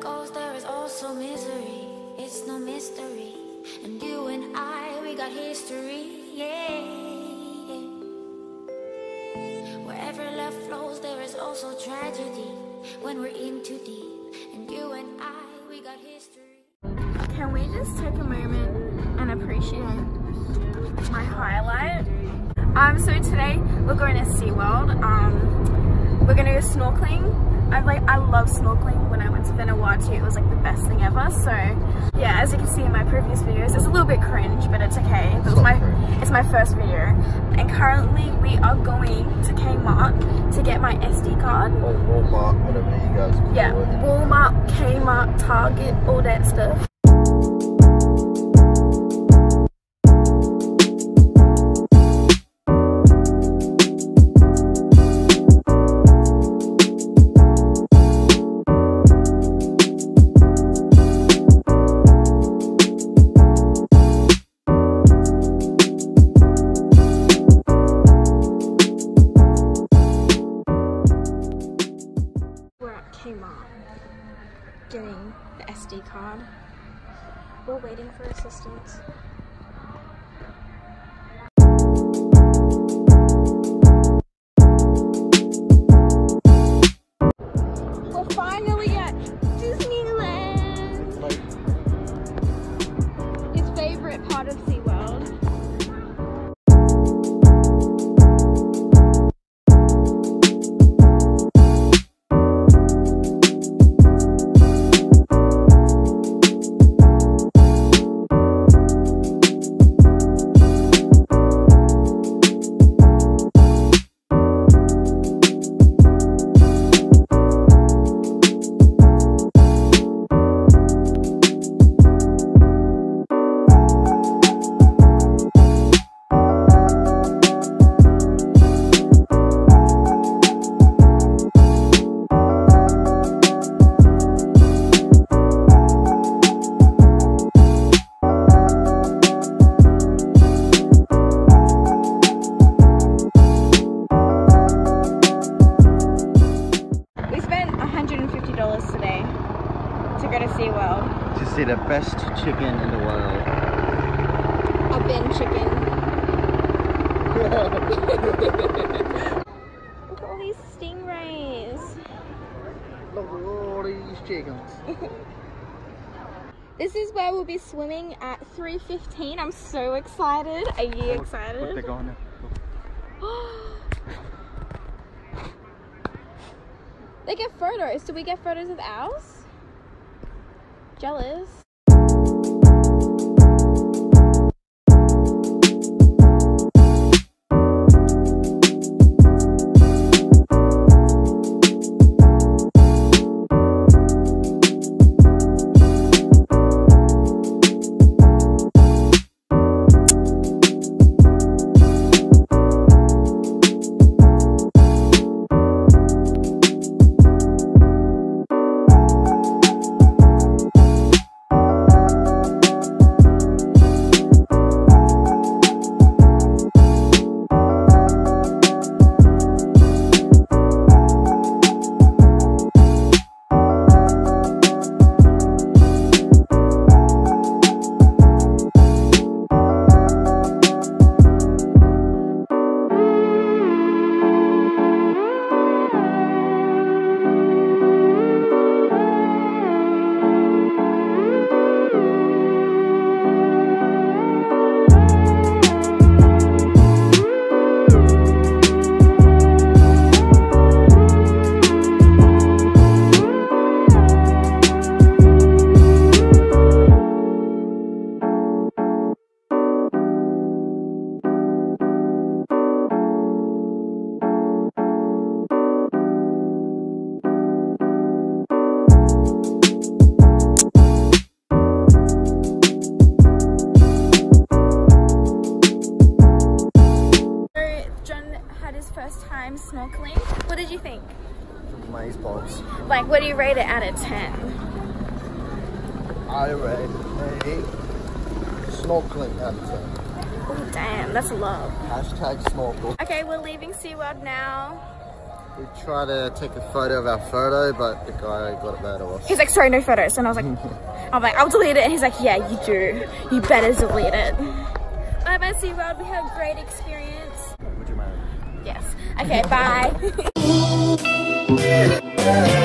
goes, there is also misery. It's no mystery. And you and I, we got history. Yeah. Wherever love flows, there is also tragedy. When we're in too deep. And you and I, we got history. Can we just take a moment and appreciate my highlight? Um, so today we're going to SeaWorld. Um, we're gonna go snorkeling. I like I love snorkeling. When I went to Vanuatu, it was like the best thing ever. So yeah, as you can see in my previous videos, it's a little bit cringe, but it's okay. It was my it's my first video, and currently we are going to Kmart to get my SD card. Or Walmart, whatever you guys call Yeah, it. Walmart, Kmart, Target, all that stuff. SD card. We're waiting for assistance. Best chicken in the world. A bin chicken. Look at all these stingrays. Look at all these chickens. This is where we'll be swimming at 3.15. I'm so excited. Are you Look, they're excited? going there. they get photos. Do we get photos of ours? Jealous. His first time snorkeling. What did you think? Maze balls. Like, what do you rate it out of 10? I rate a snorkeling out of 10. Oh, damn, that's a lot. Hashtag snorkel. Okay, we're leaving SeaWorld now. We tried to take a photo of our photo, but the guy got it better off. He's like, sorry, no photos. And I was like, I'm like, I'll delete it. And he's like, yeah, you do. You better delete it. Bye bye, SeaWorld. We had a great experience. Okay, bye.